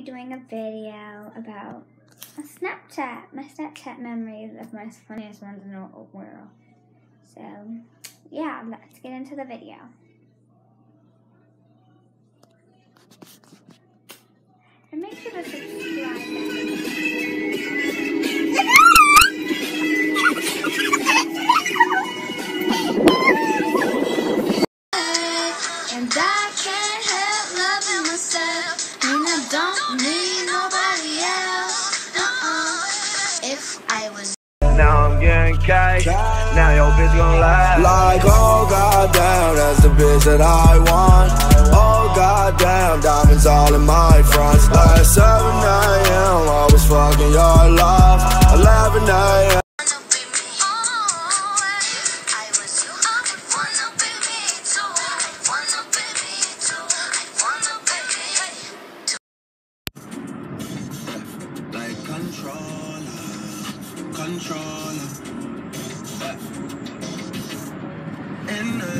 doing a video about a Snapchat, my Snapchat memories of my funniest ones in the world. So, yeah, let's get into the video. And make sure to subscribe. And need nobody else. Uh-uh. If I was. Now I'm getting cash. Now your bitch gon' laugh. Like, oh goddamn, that's the bitch that I want. Oh goddamn, diamonds all in my fronts. Like 7 a.m., I was fucking your love. 11 a.m. Controller, controller. But in the